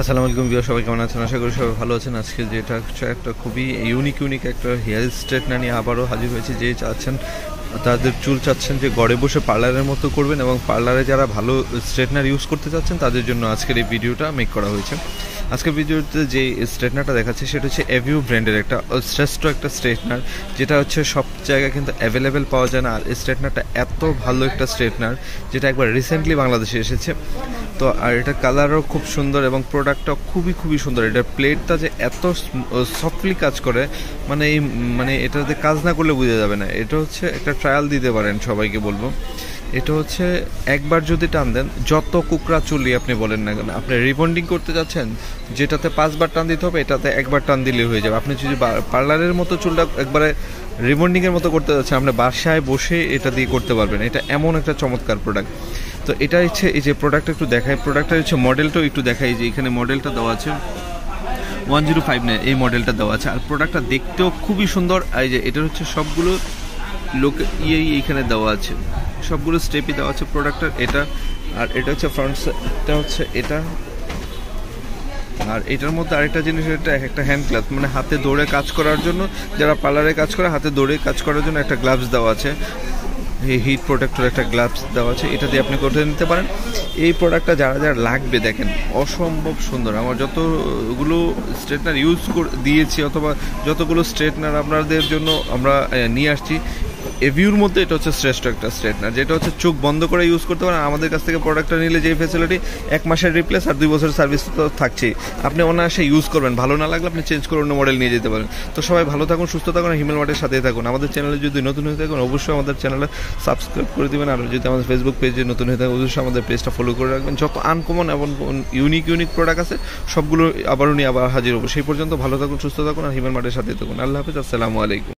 আসসালামু আলাইকুম বিয়া সবাই কেমন আছেন? আশা করি সবাই ভালো আছেন। আজকে যেটা হচ্ছে একটা খুবই ইউনিক ইউনিক একটা হেয়ার স্ট্রেটনার নিয়ে আবারও হাজির হয়েছে। যে চাচ্ছেন, তাদের চুল চাচ্ছেন যে ঘরে বসে পার্লারের মতো করবেন এবং পার্লারে যারা ভালো স্ট্রেটনার ইউজ করতে চাচ্ছেন, তাদের জন্য আজকের এই ভিডিওটা মেক করা হয়েছে। আজকের ভিডিওতে যে স্ট্রেটনারটা দেখাচ্ছে, সেটা হচ্ছে এভিউ ব্র্যান্ডের একটা শ্রেষ্ঠ একটা স্ট্রেটনার, যেটা হচ্ছে সব জায়গায় কিন্তু অ্যাভেলেবেল পাওয়া যায় না। আর স্ট্রেটনারটা এত ভালো একটা স্ট্রেটনার, যেটা একবার রিসেন্টলি বাংলাদেশে এসেছে। তো, আর এটা কালারও খুব সুন্দর এবং প্রোডাক্টটা খুবই খুবই সুন্দর। এটার প্লেটটা যে এত সফটলি কাজ করে মানে এই মানে এটাতে কাজ না করলে বোঝা যাবে না। এটা হচ্ছে একটা ট্রায়াল দিতে পারেন সবাইকে বলব। এটা হচ্ছে একবার যদি টান দেন, যত কুকরা চুলি আপনি বলেন না কেন, আপনি রিবন্ডিং করতে যাচ্ছেন, যেটাতে পাঁচবার টান দিতে হবে, এটাতে একবার টান দিলে হয়ে যাবে। আপনি যদি পার্লারের মতো চুলটা একবারে রিবন্ডিংয়ের মতো করতে যাচ্ছেন, আপনি বাসায় বসে এটা দিয়ে করতে পারবেন। এটা এমন একটা চমৎকার প্রোডাক্ট তো এটা হচ্ছে এই যে প্রোডাক্টটা একটু দেখায় প্রোডাক্টটা হচ্ছে মডেলটাও একটু দেখাই। যে এখানে মডেলটা দেওয়া আছে। ওয়ান জিরো ফাইভ নাইন এই মডেলটা দেওয়া আছে। আর প্রোডাক্টটা দেখতেও খুবই সুন্দর। এই যে এটা হচ্ছে সবগুলো লোক ইয়েই এইখানে দেওয়া আছে। সবগুলো স্টেপই দেওয়া আছে প্রোডাক্টের এটা। আর এটা হচ্ছে ফ্রন্ট এটা হচ্ছে এটা। আর এটার মধ্যে আরেকটা জিনিস, এটা একটা হ্যান্ড গ্লাভস মানে হাতে দৌড়ে কাজ করার জন্য, যারা পার্লারে কাজ করে, হাতে দৌড়ে কাজ করার জন্য একটা গ্লাভস দেওয়া আছে। এই হিট প্রোটেক্টর একটা গ্লাভস দেওয়া আছে, এটা দিয়ে আপনি করতে নিতে পারেন। এই প্রোডাক্টটা যারা যারা লাগবে, দেখেন, অসম্ভব সুন্দর। আমার যতগুলো স্ট্রেটনার ইউজ দিয়েছি, অথবা যতগুলো স্ট্রেটনার আপনাদের জন্য আমরা নিয়ে আসছি এভিউর মধ্যে এটা হচ্ছে শ্রেষ্ঠ একটা স্ট্রেটনার যেটা হচ্ছে চোখ বন্ধ করে ইউজ করতে পারেন। আমাদের কাছ থেকে প্রোডাক্টটা নিলে যে ফেসিলিটি এক মাসের রিপ্লেস আর দুই বছরের সার্ভিস তো থাকছেই। আপনি অনায়াসে ইউজ করবেন। ভালো না লাগলে আপনি চেঞ্জ করে অন্য মডেল নিয়ে যেতে পারেন। তো সবাই ভালো থাকুন, সুস্থ থাকুন হিমেল মার্টের সাথে থাকুন। আমাদের চ্যানেলে যদি নতুন হয়ে থাকুন, অবশ্যই আমাদের চ্যানেলে সাবস্ক্রাইব করে দেবেন। আর যদি আমাদের ফেসবুক পেজে নতুন হয়ে থাকে অবশ্যই আমাদের পেজটা ফলো করে রাখবেন। যত আনকমন এবং ইউনিক ইউনিক প্রোডাক্ট আছে, সবগুলো আবারও নিয়ে আবার হাজির হব। সেই পর্যন্ত ভালো থাকুন, সুস্থ থাকুন আর হিমেল মার্টের সাথে থাকুন। আল্লাহ হাফিজ, আসসালামু আলাইকুম।